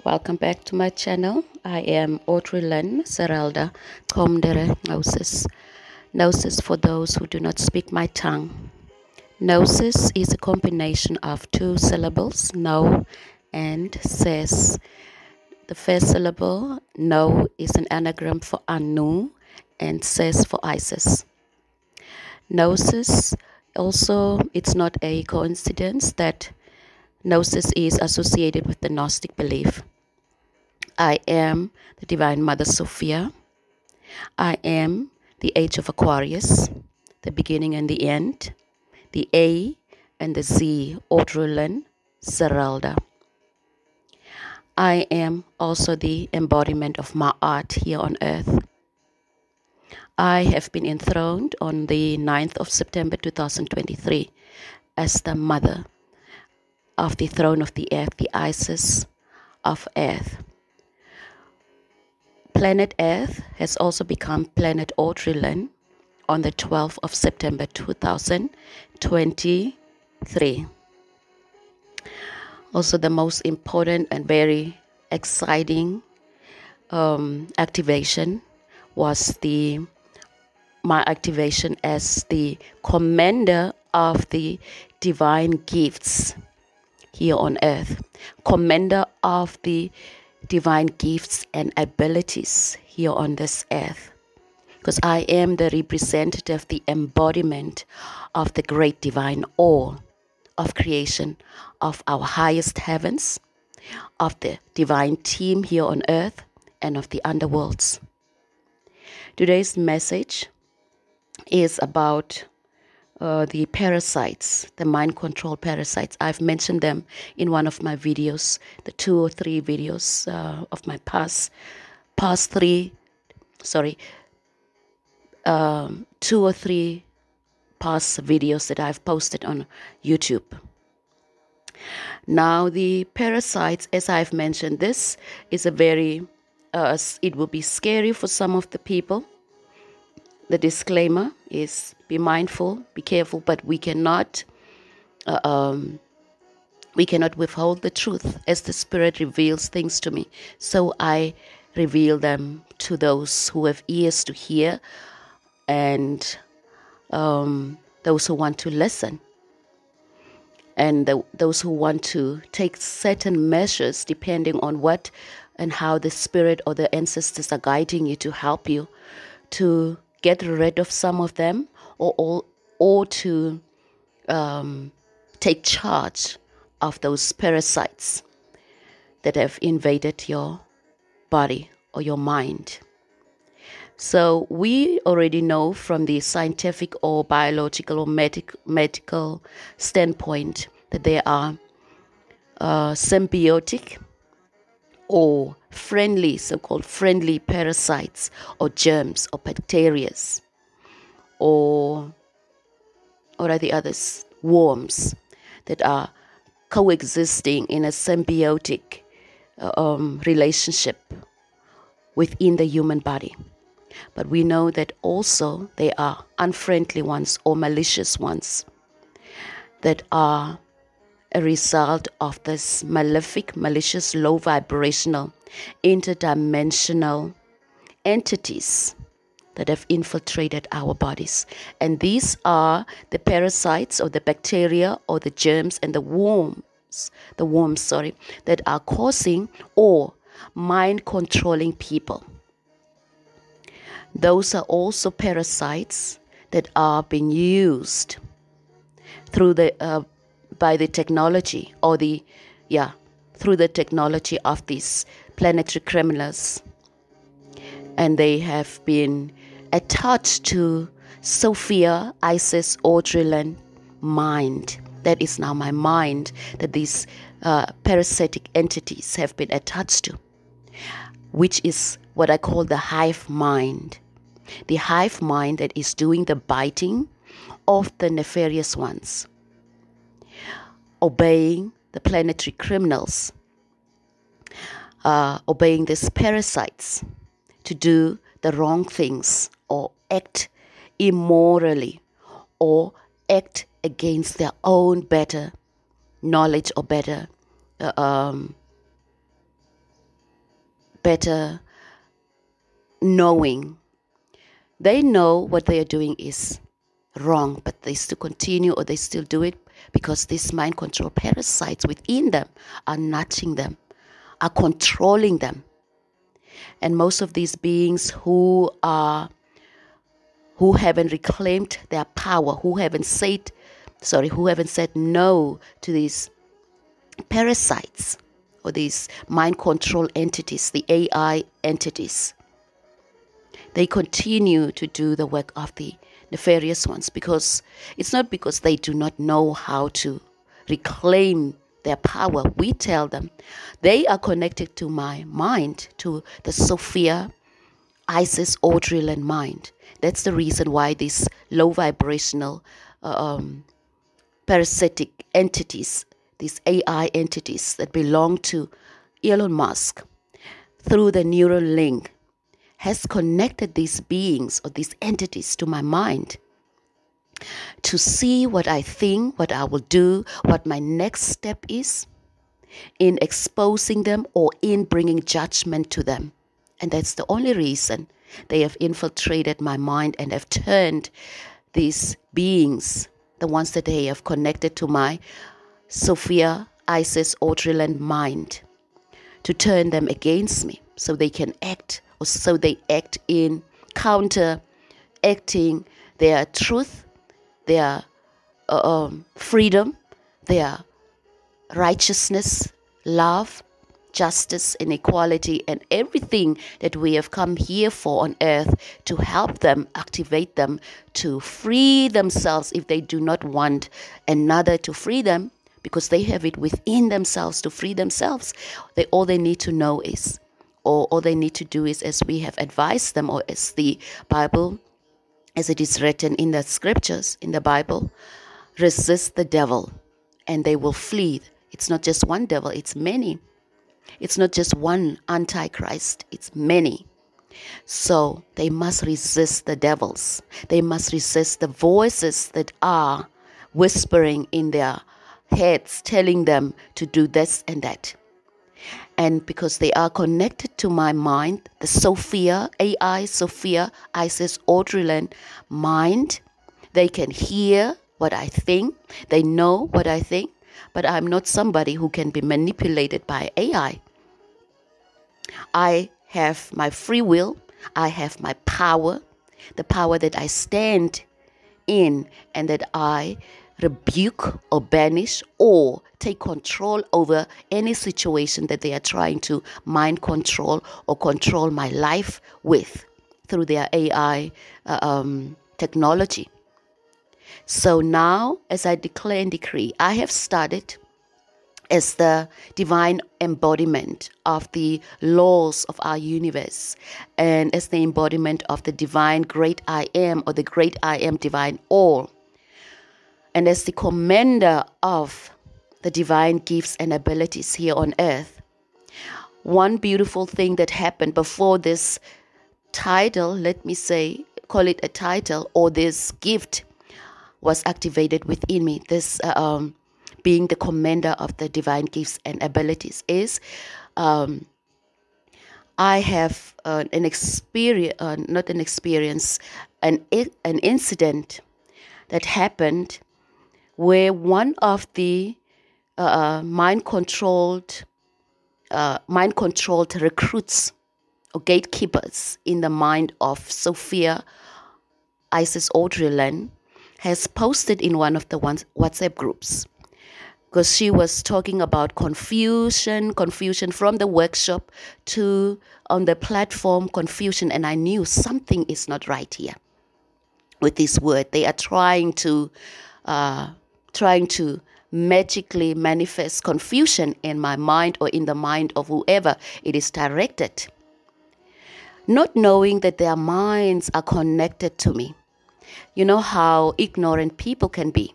Welcome back to my channel. I am Audrey Lynn Serelda Komdere Gnosis. Nauses for those who do not speak my tongue. Gnosis is a combination of two syllables, no and says. The first syllable, no, is an anagram for Anu and says for Isis. Gnosis also, it's not a coincidence that Gnosis is associated with the Gnostic belief. I am the Divine Mother Sophia. I am the age of Aquarius, the beginning and the end, the A and the Z, Audrylin Zerilda. I am also the embodiment of my art here on earth. I have been enthroned on the 9th of September 2023 as the mother of the throne of the earth, the Isis of earth. Planet Earth has also become Planet Audrylin on the 12th of September 2023. Also, the most important and very exciting um, activation was the my activation as the commander of the divine gifts here on earth, commander of the divine gifts and abilities here on this earth. Because I am the representative, the embodiment of the great divine all of creation, of our highest heavens, of the divine team here on earth, and of the underworlds. Today's message is about uh, the parasites, the mind control parasites. I've mentioned them in one of my videos, the two or three videos uh, of my past, past three, sorry, um, two or three past videos that I've posted on YouTube. Now, the parasites, as I've mentioned, this is a very, uh, it will be scary for some of the people the disclaimer is be mindful, be careful, but we cannot uh, um, we cannot withhold the truth as the Spirit reveals things to me. So I reveal them to those who have ears to hear and um, those who want to listen. And the, those who want to take certain measures depending on what and how the Spirit or the ancestors are guiding you to help you to get rid of some of them or, or, or to um, take charge of those parasites that have invaded your body or your mind. So, we already know from the scientific or biological or medic- medical standpoint that they are uh, symbiotic or friendly, so called friendly parasites or germs or bacteria or what are the others? Worms that are coexisting in a symbiotic uh, um, relationship within the human body. But we know that also they are unfriendly ones or malicious ones that are a result of this malefic, malicious, low vibrational, interdimensional entities that have infiltrated our bodies. And these are the parasites or the bacteria or the germs and the worms, the worms, sorry, that are causing or mind controlling people. Those are also parasites that are being used through the uh, by the technology or the, yeah, through the technology of these planetary criminals. And they have been attached to Sophia, Isis, Audrylin mind. That is now my mind that these uh, parasitic entities have been attached to, which is what I call the hive mind. The hive mind that is doing the biting of the nefarious ones obeying the planetary criminals, uh, obeying these parasites to do the wrong things or act immorally or act against their own better knowledge or better uh, um, better knowing. They know what they are doing is wrong, but they still continue or they still do it because these mind control parasites within them are nudging them, are controlling them. And most of these beings who are who haven't reclaimed their power, who haven't said sorry, who haven't said no to these parasites or these mind control entities, the AI entities. They continue to do the work of the nefarious ones because it's not because they do not know how to reclaim their power. We tell them they are connected to my mind, to the Sophia, Isis, Audrylin, mind. That's the reason why these low vibrational uh, um, parasitic entities, these AI entities that belong to Elon Musk, through the Neuralink, has connected these beings or these entities to my mind to see what I think, what I will do, what my next step is in exposing them or in bringing judgment to them. And that's the only reason they have infiltrated my mind and have turned these beings, the ones that they have connected to my Sophia, Isis, Audrylin mind, to turn them against me so they can act so they act in counter acting their truth, their uh, um, freedom, their righteousness, love, justice and equality and everything that we have come here for on earth to help them activate them to free themselves if they do not want another to free them because they have it within themselves to free themselves they all they need to know is or all they need to do is as we have advised them or as the bible as it is written in the scriptures in the bible resist the devil and they will flee it's not just one devil it's many it's not just one antichrist, it's many. So they must resist the devils. They must resist the voices that are whispering in their heads, telling them to do this and that. And because they are connected to my mind, the Sophia, AI, Sophia, Isis, Audrylin mind, they can hear what I think, they know what I think, but I'm not somebody who can be manipulated by AI. I have my free will, I have my power, the power that I stand in and that I rebuke or banish or take control over any situation that they are trying to mind control or control my life with through their AI uh, um, technology. So now, as I declare and decree, I have started as the divine embodiment of the laws of our universe and as the embodiment of the divine great I am or the great I am divine all. And as the commander of the divine gifts and abilities here on earth. One beautiful thing that happened before this title, let me say, call it a title, or this gift was activated within me. This uh, um, being the commander of the divine gifts and abilities is um, I have uh, an experience, uh, not an experience, an an incident that happened where one of the uh, uh mind controlled uh, mind controlled recruits or gatekeepers in the mind of Sophia Isis Audrylin has posted in one of the WhatsApp groups because she was talking about confusion, confusion from the workshop to on the platform, confusion, and I knew something is not right here with this word. They are trying to, uh, trying to magically manifest confusion in my mind or in the mind of whoever it is directed. Not knowing that their minds are connected to me you know how ignorant people can be.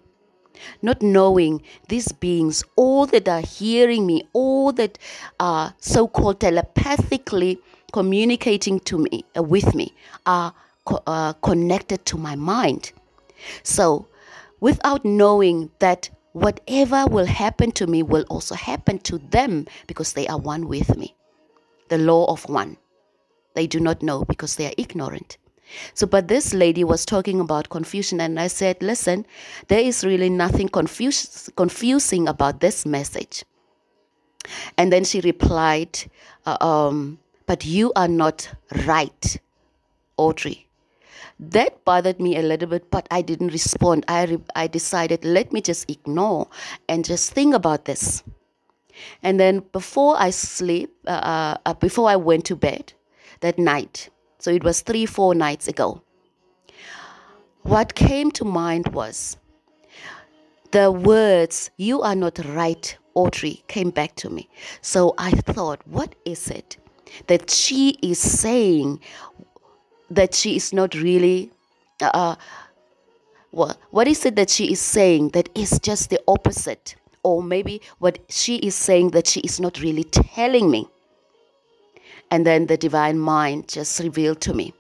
Not knowing these beings, all that are hearing me, all that are so called telepathically communicating to me, uh, with me, are co- uh, connected to my mind. So, without knowing that whatever will happen to me will also happen to them because they are one with me. the law of one. They do not know because they are ignorant. So, but this lady was talking about confusion, and I said, Listen, there is really nothing confuse, confusing about this message. And then she replied, uh, um, But you are not right, Audrey. That bothered me a little bit, but I didn't respond. I, re- I decided, let me just ignore and just think about this. And then before I sleep, uh, uh, uh before I went to bed that night, so it was three, four nights ago, what came to mind was the words, You are not right, Audrey, came back to me. So I thought, what is it that she is saying that she is not really uh, uh what, is it that she is saying that is just the opposite? Or maybe what she is saying that she is not really telling me. And then the divine mind just revealed to me.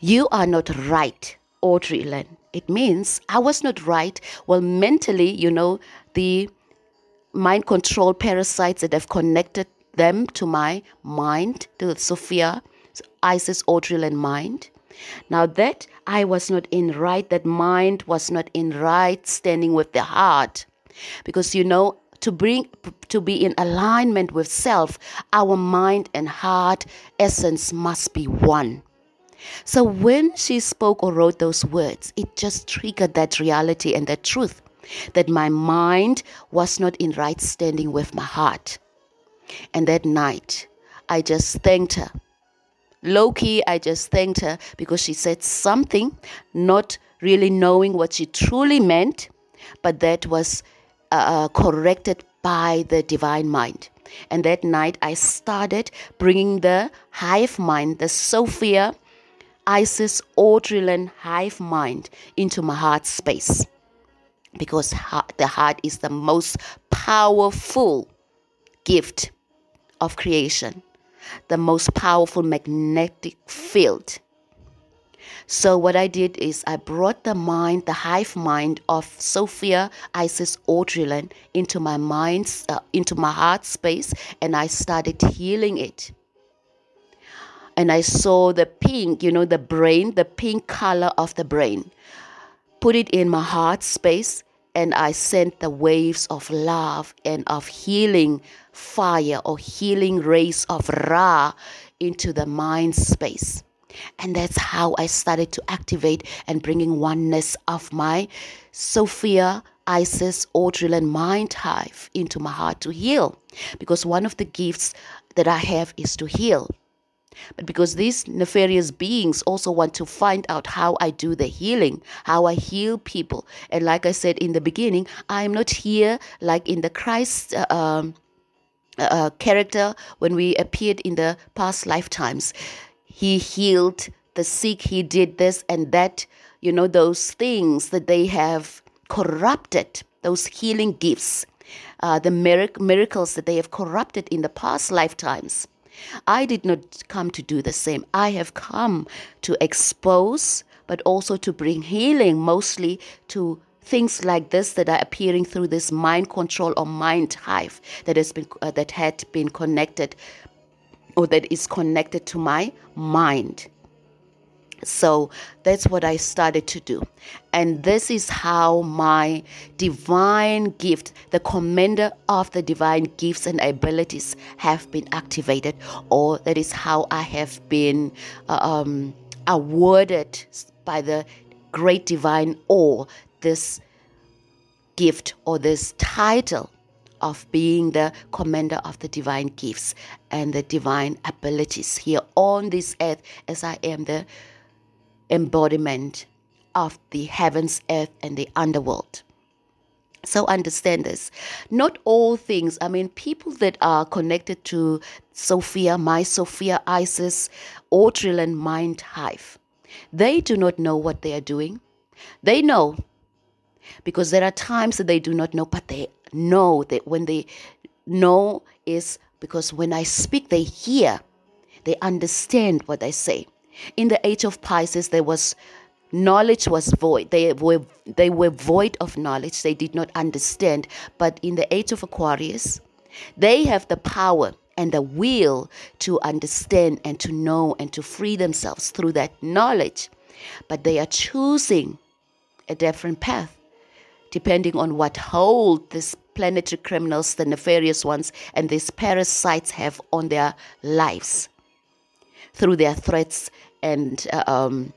You are not right audrylin. It means i was not right. Well mentally you know the mind control parasites that have connected them to my mind to sophia Isis, and mind. Now that I was not in right, that mind was not in right standing with the heart. Because you know, to bring to be in alignment with self, our mind and heart essence must be one. So when she spoke or wrote those words, it just triggered that reality and that truth that my mind was not in right standing with my heart. And that night, I just thanked her Low key, I just thanked her because she said something, not really knowing what she truly meant, but that was uh, uh, corrected by the divine mind. And that night, I started bringing the hive mind, the Sophia, Isis, Audrylin hive mind into my heart space. Because the heart is the most powerful gift of creation the most powerful magnetic field. So what I did is I brought the mind, the hive mind of Sophia Isis Audrylin into my mind, uh, into my heart space, and I started healing it. And I saw the pink, you know, the brain, the pink color of the brain. Put it in my heart space, and I sent the waves of love and of healing fire or healing rays of Ra into the mind space. And that's how I started to activate and bringing oneness of my Sophia, Isis, Audrylin Mind Hive into my heart to heal. Because one of the gifts that I have is to heal. But because these nefarious beings also want to find out how I do the healing, how I heal people. And like I said in the beginning, I am not here like in the Christ. Uh, um, uh, character when we appeared in the past lifetimes. He healed the sick, he did this and that, you know, those things that they have corrupted, those healing gifts, uh, the mirac- miracles that they have corrupted in the past lifetimes. I did not come to do the same. I have come to expose, but also to bring healing, mostly to things like this that are appearing through this mind control or mind hive that has been uh, that had been connected or that is connected to my mind so that's what I started to do. And this is how my divine gift, the commander of the divine gifts and abilities, have been activated, or that is how I have been uh, um, awarded by the great divine awe this gift or this title of being the commander of the divine gifts and the divine abilities here on this earth as I am the embodiment of the heavens, earth, and the underworld. So understand this. Not all things, I mean, people that are connected to Sophia, my Sophia, Isis, Audrylin Mind Hive, they do not know what they are doing. They know because there are times that they do not know, but they know that when they know is because when I speak, they hear, they understand what I say. In the age of Pisces, there was knowledge was void. They were they were void of knowledge. They did not understand. But in the age of Aquarius, they have the power and the will to understand and to know and to free themselves through that knowledge. But they are choosing a different path depending on what hold these planetary criminals, the nefarious ones, and these parasites have on their lives through their threats and uh, um,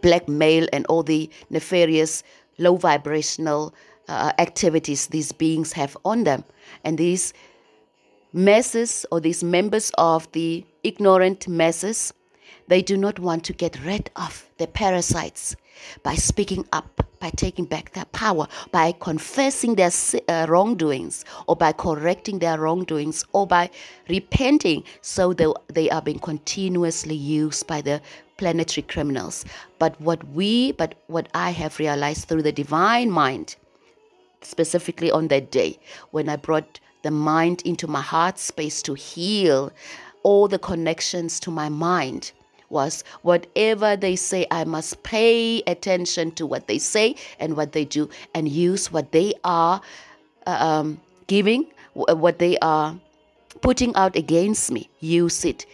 blackmail and all the nefarious, low vibrational uh, activities these beings have on them. And these masses or these members of the ignorant masses, they do not want to get rid of the parasites by speaking up, by taking back their power, by confessing their uh, wrongdoings, or by correcting their wrongdoings, or by repenting, so they, they are being continuously used by the planetary criminals. But what we, but what I have realized through the divine mind, specifically on that day when I brought the mind into my heart space to heal all the connections to my mind was whatever they say, I must pay attention to what they say and what they do and use what they are uh, um, giving, what they are putting out against me, use it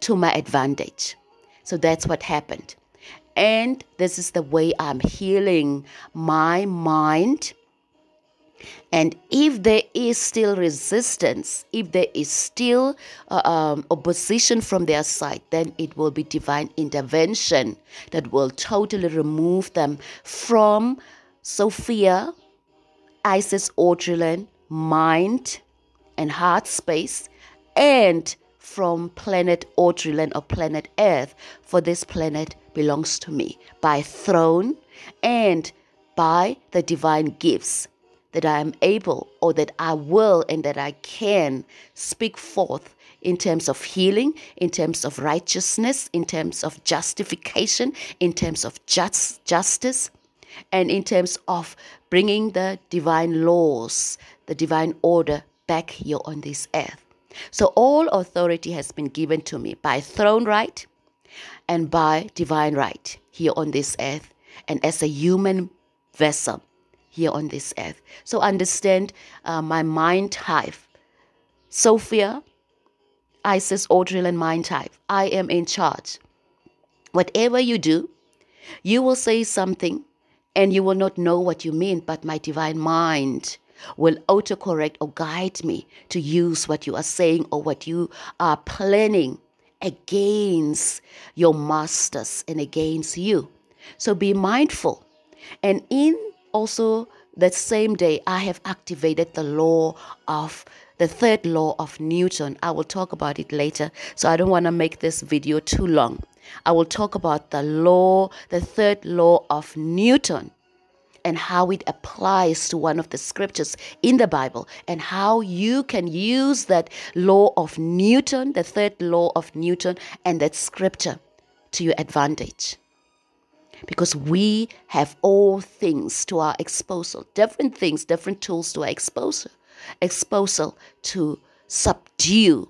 to my advantage. So that's what happened. And this is the way I'm healing my mind and if there is still resistance, if there is still uh, um, opposition from their side, then it will be divine intervention that will totally remove them from Sophia, Isis Audrylin, mind and heart space, and from planet Audrylin or planet Earth, for this planet belongs to me by throne and by the divine gifts that I am able or that I will and that I can speak forth in terms of healing, in terms of righteousness, in terms of justification, in terms of just, justice, and in terms of bringing the divine laws, the divine order back here on this earth. So all authority has been given to me by throne right and by divine right here on this earth and as a human vessel here on this earth. So understand uh, my mind hive. Sophia, Isis, Audrylin mind hive. I am in charge. Whatever you do, you will say something and you will not know what you mean, but my divine mind will autocorrect or guide me to use what you are saying or what you are planning against your masters and against you. So be mindful. And in also that same day, I have activated the law of the third law of Newton. I will talk about it later, so I don't want to make this video too long. I will talk about the law, the third law of Newton, and how it applies to one of the scriptures in the Bible, and how you can use that law of Newton, the third law of Newton, and that scripture to your advantage because we have all things to our disposal, different things, different tools to our disposal, disposal to subdue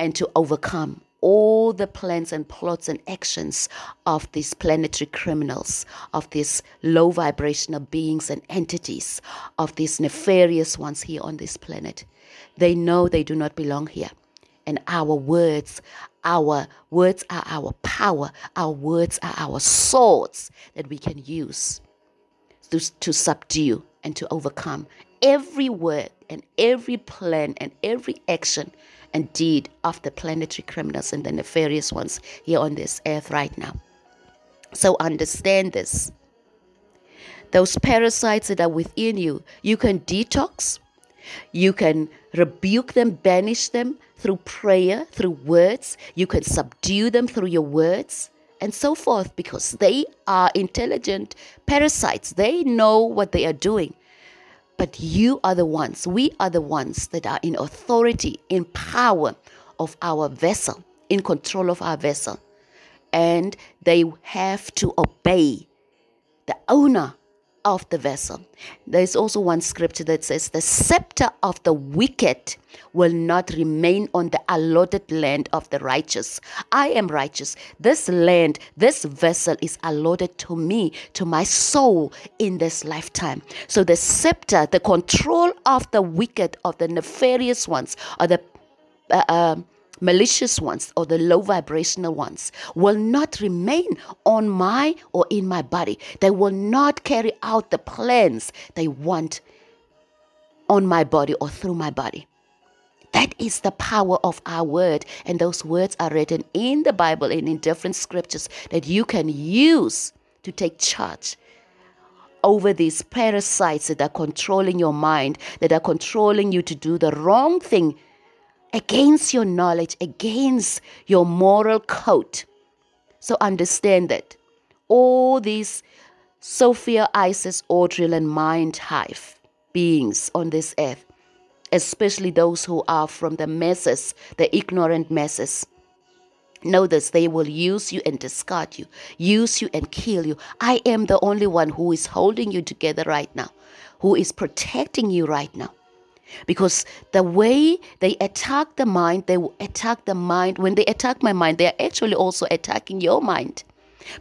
and to overcome all the plans and plots and actions of these planetary criminals, of these low vibrational beings and entities, of these nefarious ones here on this planet. They know they do not belong here. And our words our words are our power. Our words are our swords that we can use to, to subdue and to overcome every word and every plan and every action and deed of the planetary criminals and the nefarious ones here on this earth right now. So understand this. Those parasites that are within you, you can detox, you can rebuke them, banish them through prayer, through words. You can subdue them through your words and so forth because they are intelligent parasites. They know what they are doing. But you are the ones, we are the ones that are in authority, in power of our vessel, in control of our vessel. And they have to obey the owner of the vessel. There's also one scripture that says, The scepter of the wicked will not remain on the allotted land of the righteous. I am righteous. This land, this vessel is allotted to me, to my soul in this lifetime. So the scepter, the control of the wicked, of the nefarious ones, or the uh, uh, malicious ones or the low vibrational ones will not remain on my or in my body. They will not carry out the plans they want on my body or through my body. That is the power of our word. And those words are written in the Bible and in different scriptures that you can use to take charge over these parasites that are controlling your mind, that are controlling you to do the wrong thing against your knowledge, against your moral code. So understand that all these Sophia, Isis, Audrylin Mind Hive beings on this earth, especially those who are from the masses, the ignorant masses, know this they will use you and discard you, use you and kill you. I am the only one who is holding you together right now, who is protecting you right now. Because the way they attack the mind, they will attack the mind. When they attack my mind, they are actually also attacking your mind.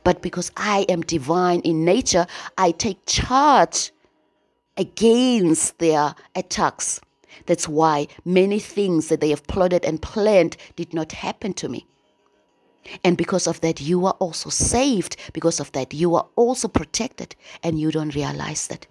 But because I am divine in nature, I take charge against their attacks. That's why many things that they have plotted and planned did not happen to me. And because of that, you are also saved. Because of that, you are also protected, and you don't realize that.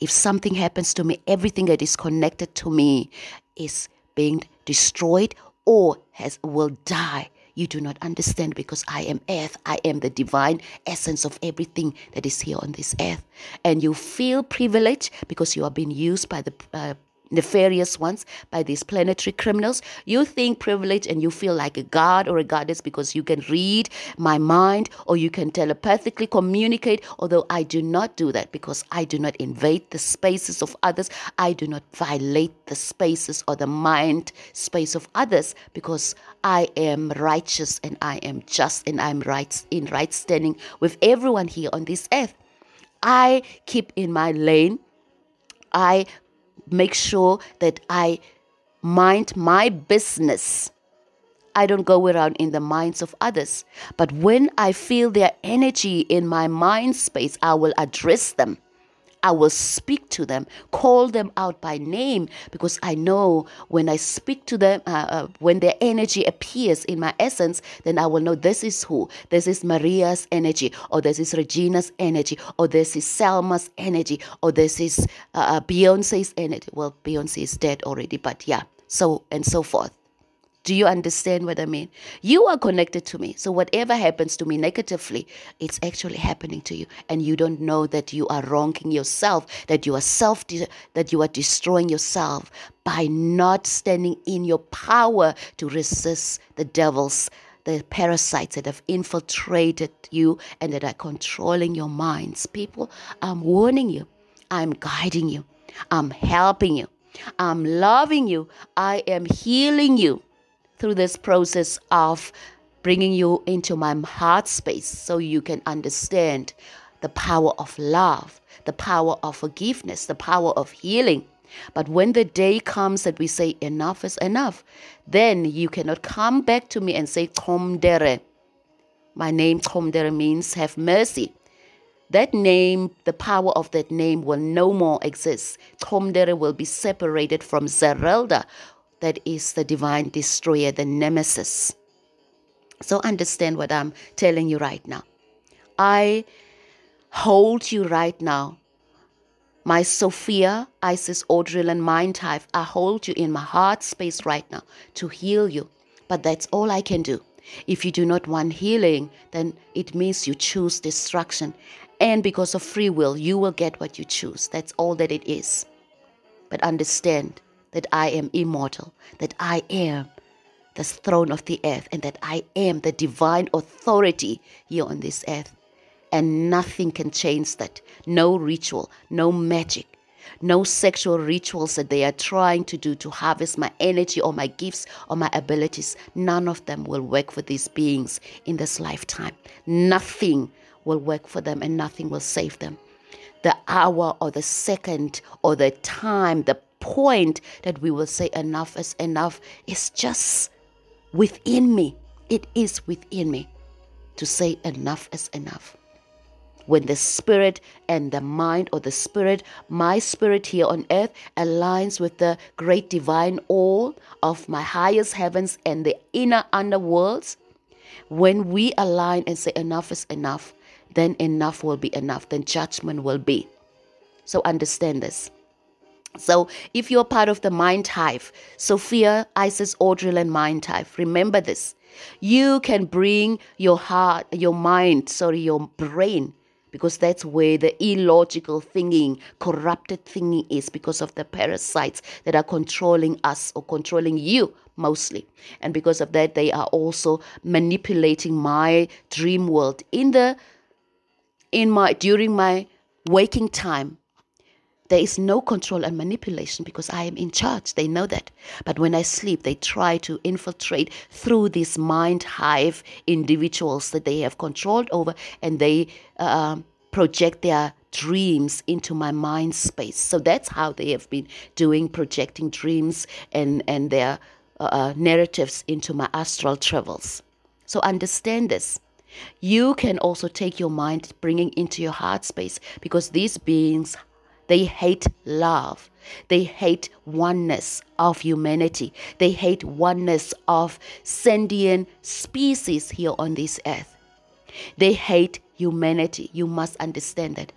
If something happens to me, everything that is connected to me is being destroyed or has will die. You do not understand because I am earth. I am the divine essence of everything that is here on this earth. And you feel privileged because you are being used by the uh, nefarious ones by these planetary criminals. You think privilege and you feel like a god or a goddess because you can read my mind or you can telepathically communicate, although I do not do that because I do not invade the spaces of others. I do not violate the spaces or the mind space of others because I am righteous and I am just and I'm right in right standing with everyone here on this earth. I keep in my lane. I make sure that I mind my business. I don't go around in the minds of others. But when I feel their energy in my mind space, I will address them. I will speak to them, call them out by name, because I know when I speak to them, uh, uh, when their energy appears in my essence, then I will know this is who. This is Maria's energy, or this is Regina's energy, or this is Selma's energy, or this is uh, uh Beyonce's energy. Well, Beyonce is dead already, but yeah, so and so forth. Do you understand what I mean? You are connected to me. So whatever happens to me negatively, it's actually happening to you and you don't know that you are wronging yourself, that you are self that you are destroying yourself by not standing in your power to resist the devils the parasites that have infiltrated you and that are controlling your minds. People, I'm warning you. I'm guiding you. I'm helping you. I'm loving you. I am healing you through this process of bringing you into my heart space so you can understand the power of love, the power of forgiveness, the power of healing. But when the day comes that we say enough is enough, then you cannot come back to me and say Komtere. My name Komtere means have mercy. That name, the power of that name will no more exist. Komtere will be separated from Zerilda, that is the divine destroyer, the nemesis. So understand what I'm telling you right now. I hold you right now. My Sophia, Isis, Audrylin Mind Hive, I hold you in my heart space right now to heal you. But that's all I can do. If you do not want healing, then it means you choose destruction. And because of free will, you will get what you choose. That's all that it is. But understand that I am immortal, that I am the throne of the earth, and that I am the divine authority here on this earth. And nothing can change that. No ritual, no magic, no sexual rituals that they are trying to do to harvest my energy or my gifts or my abilities. None of them will work for these beings in this lifetime. Nothing will work for them and nothing will save them. The hour or the second or the time, the point that we will say enough is enough is just within me. It is within me to say enough is enough. when the spirit and the mind or the spirit, my spirit here on earth, aligns with the great divine all of my highest heavens and the inner underworlds, when we align and say enough is enough, then enough will be enough, then judgment will be. So understand this. So, if you're part of the Mind Hive, Sophia, Isis, Audrylin Mind Hive, remember this. You can bring your heart, your mind, sorry, your brain, because that's where the illogical thinking, corrupted thinking is because of the parasites that are controlling us or controlling you mostly. And because of that, they are also manipulating my dream world in the in my during my waking time there is no control and manipulation because I am in charge. They know that. But when I sleep, they try to infiltrate through these mind hive individuals that they have controlled over and they uh, project their dreams into my mind space. So that's how they have been doing, projecting dreams and, and their uh, uh narratives into my astral travels. So understand this. You can also take your mind, bringing into your heart space because these beings they hate love. They hate oneness of humanity. They hate oneness of sentient species here on this earth. They hate humanity. You must understand that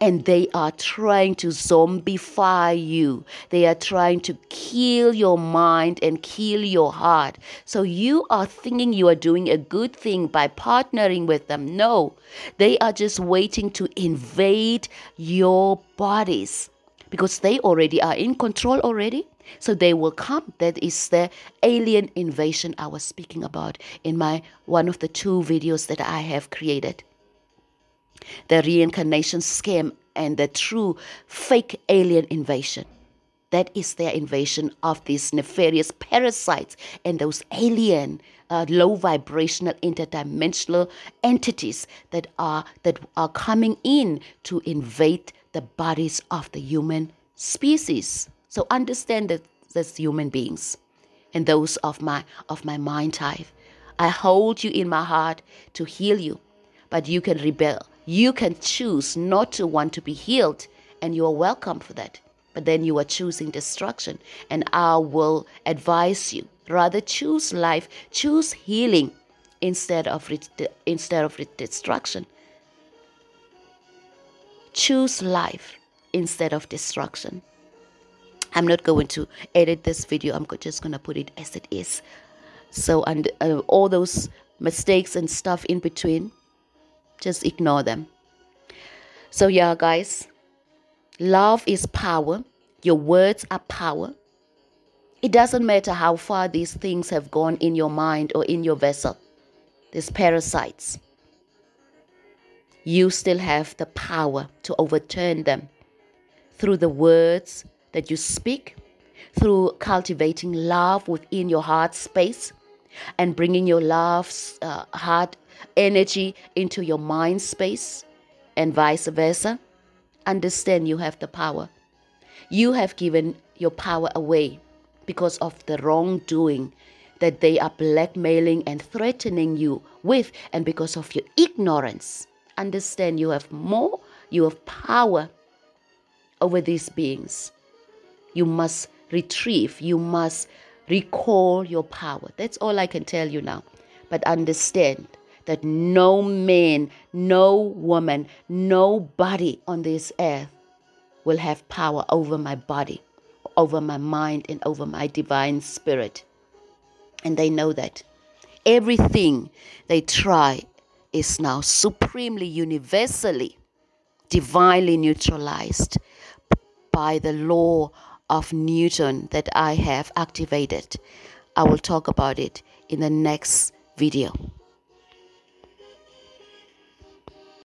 and they are trying to zombify you. They are trying to kill your mind and kill your heart. So you are thinking you are doing a good thing by partnering with them. No, they are just waiting to invade your bodies because they already are in control already. So they will come. That is the alien invasion I was speaking about in my one of the two videos that I have created the reincarnation scam and the true fake alien invasion. That is their invasion of these nefarious parasites and those alien, uh, low vibrational, interdimensional entities that are that are coming in to invade the bodies of the human species. So understand that as human beings and those of my of my mind type. I hold you in my heart to heal you, but you can rebel you can choose not to want to be healed, and you are welcome for that. But then you are choosing destruction, and I will advise you rather choose life, choose healing instead of instead of destruction. Choose life instead of destruction. I'm not going to edit this video. I'm just going to put it as it is. So, and uh, all those mistakes and stuff in between, just ignore them. So, yeah, guys, love is power. Your words are power. It doesn't matter how far these things have gone in your mind or in your vessel, these parasites. You still have the power to overturn them through the words that you speak, through cultivating love within your heart space, and bringing your love's uh, heart energy into your mind space and vice versa, understand you have the power. You have given your power away because of the wrongdoing that they are blackmailing and threatening you with, and because of your ignorance. Understand you have more, you have power over these beings. You must retrieve, you must recall your power. That's all I can tell you now. But understand that no man, no woman, nobody on this earth will have power over my body, over my mind, and over my divine spirit. And they know that. Everything they try is now supremely, universally, divinely neutralized by the law of Newton that I have activated. I will talk about it in the next video.